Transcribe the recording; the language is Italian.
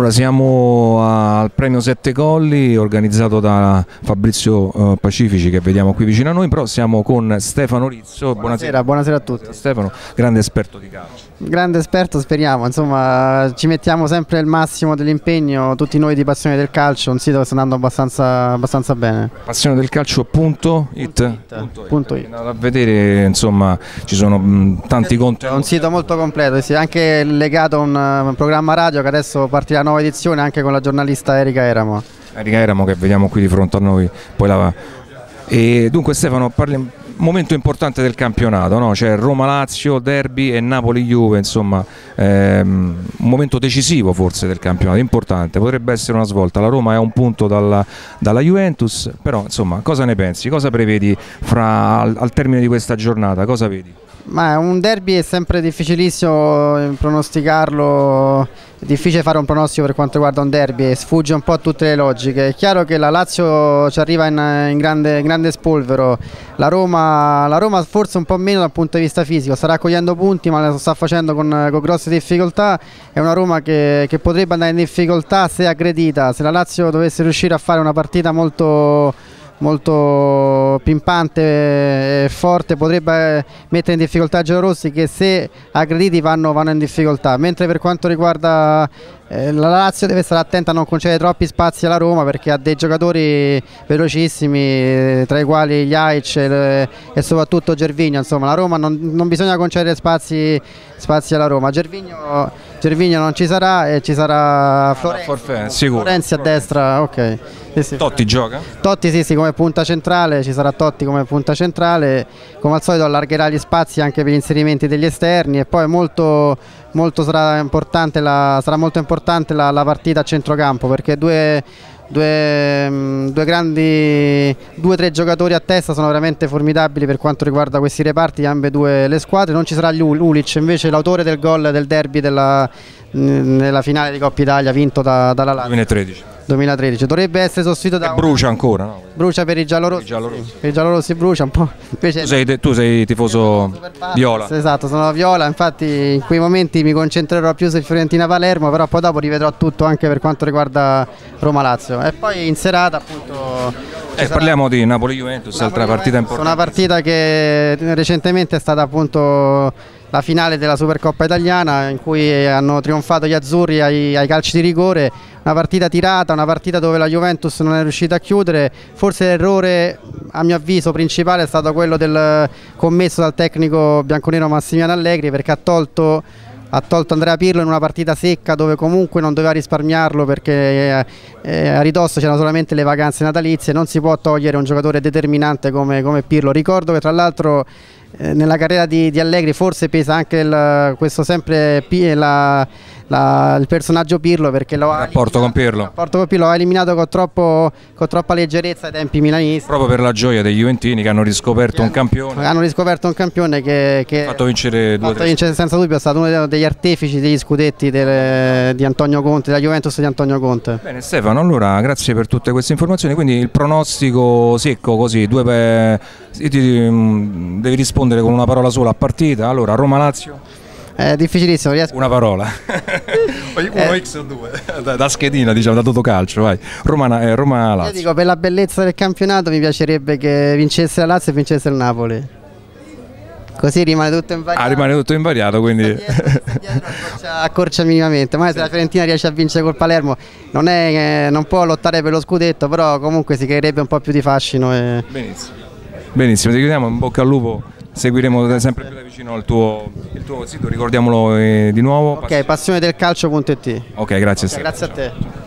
Allora siamo al premio Sette Colli organizzato da Fabrizio eh, Pacifici che vediamo qui vicino a noi, però siamo con Stefano Rizzo. Buonasera, buonasera a tutti. Stefano, grande esperto di calcio. Grande esperto, speriamo, insomma ci mettiamo sempre il massimo dell'impegno, tutti noi di Passione del Calcio, un sito che sta andando abbastanza, abbastanza bene. Passione del calcio.it Punto it. Punto it. a vedere insomma ci sono mh, tanti È contenuti. un sito molto completo, sì, anche legato a un, un programma radio che adesso partirà nuova edizione anche con la giornalista Erika Eramo. Erika Eramo che vediamo qui di fronte a noi. Poi la... e dunque Stefano, parliamo momento importante del campionato, no? c'è Roma-Lazio, Derby e Napoli-Juve, insomma ehm, un momento decisivo forse del campionato, importante, potrebbe essere una svolta, la Roma è a un punto dalla, dalla Juventus, però insomma cosa ne pensi, cosa prevedi fra, al, al termine di questa giornata, cosa vedi? Ma un derby è sempre difficilissimo eh, pronosticarlo, è difficile fare un pronostico per quanto riguarda un derby, sfugge un po' a tutte le logiche. È chiaro che la Lazio ci arriva in, in grande, in grande spolvero, la Roma, la Roma, forse un po' meno dal punto di vista fisico, sta raccogliendo punti ma lo sta facendo con, con grosse difficoltà, è una Roma che, che potrebbe andare in difficoltà se aggredita, se la Lazio dovesse riuscire a fare una partita molto molto pimpante e forte potrebbe mettere in difficoltà Giallorossi che se aggrediti vanno, vanno in difficoltà. Mentre per quanto riguarda eh, la Lazio deve stare attenta a non concedere troppi spazi alla Roma perché ha dei giocatori velocissimi eh, tra i quali gli Aic e, e soprattutto Gervigno insomma la Roma non, non bisogna concedere spazi, spazi alla Roma. Gervigno, Gervigno non ci sarà e ci sarà Florenzi, Forfè, sicuro. Florenzi a destra ok sì, sì. Totti gioca? Totti sì, sì, come punta centrale, ci sarà Totti come punta centrale, come al solito allargherà gli spazi anche per gli inserimenti degli esterni e poi molto, molto sarà, importante la, sarà molto importante la, la partita a centrocampo perché due, due, due grandi due o tre giocatori a testa sono veramente formidabili per quanto riguarda questi reparti ambedue le squadre. Non ci sarà Ulic invece l'autore del gol del derby della, nella finale di Coppa Italia vinto da, dalla Lazio. 2013 2013 dovrebbe essere sostituito da e brucia ancora no? brucia per i giallorossi, per i giallorossi brucia un po' invece tu, sei, tu sei tifoso viola. Esatto sono viola. Infatti in quei momenti mi concentrerò più su Fiorentina Palermo però poi dopo rivedrò tutto anche per quanto riguarda Roma Lazio e poi in serata appunto eh, parliamo di Napoli-Juventus, altra partita importante. Una partita che recentemente è stata appunto la finale della Supercoppa italiana in cui hanno trionfato gli azzurri ai, ai, calci di rigore, una partita tirata, una partita dove la Juventus non è riuscita a chiudere, forse l'errore a mio avviso principale è stato quello del commesso dal tecnico bianconero Massimiliano Allegri perché ha tolto ha tolto Andrea Pirlo in una partita secca dove comunque non doveva risparmiarlo perché eh, eh, a ridosso c'erano solamente le vacanze natalizie, non si può togliere un giocatore determinante come, come Pirlo. Ricordo che tra l'altro eh, nella carriera di, di, Allegri forse pesa anche il, questo sempre la, la, il personaggio Pirlo perché lo con Pirlo. Con Pirlo l'ha eliminato con, troppo, con, troppa leggerezza ai tempi milanisti. Proprio per la gioia dei Juventini che hanno riscoperto che un campione. Hanno riscoperto un campione che, che ha fatto vincere due fatto vincere senza dubbio, è stato uno degli artefici degli scudetti delle, di Antonio Conte, della Juventus di Antonio Conte. Bene Stefano, allora grazie per tutte queste informazioni, quindi il pronostico secco così, due per... devi rispondere con una parola sola a partita, allora Roma-Lazio? È difficilissimo, riesco. Una parola. Uno eh. X o due. Da, da, schedina, diciamo, da tutto calcio, vai. Roma, eh, Roma Lazio. Io dico, per la bellezza del campionato mi piacerebbe che vincesse la Lazio e vincesse il Napoli. Così rimane tutto invariato. Ah, rimane tutto invariato, quindi... Dietro, dietro accorcia, accorcia, minimamente. Ma se la Fiorentina riesce a vincere col Palermo non, è, non può lottare per lo scudetto, però comunque si creerebbe un po' più di fascino. E... Benissimo. Benissimo, ti chiudiamo in bocca al lupo seguiremo sempre più da vicino il tuo, il tuo sito, ricordiamolo eh, di nuovo. Ok, passionedelcalcio.it. Ok, grazie. Okay, grazie a te.